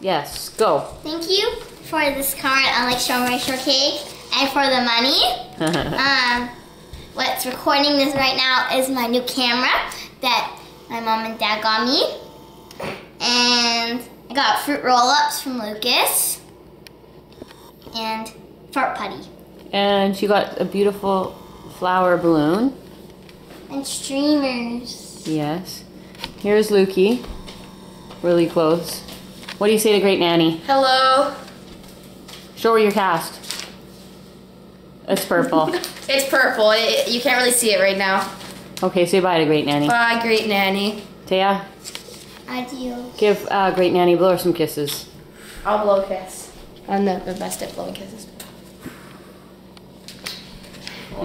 Yes, go. Thank you for this card on like strawberry shortcake and for the money. um, what's recording this right now is my new camera that my mom and dad got me. And I got fruit roll-ups from Lucas. And fart putty. and she got a beautiful flower balloon. And streamers. Yes. Here's Lukey. Really close. What do you say to Great Nanny? Hello. Show her your cast. It's purple. It's purple. It, you can't really see it right now. okay, say bye to Great Nanny. Bye, great nanny. Taya, Adios. give uh, Great Nanny blow her some kisses. I'll blow a kiss. I'm the, the best at blowing kisses.